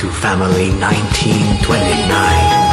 to Family 1929.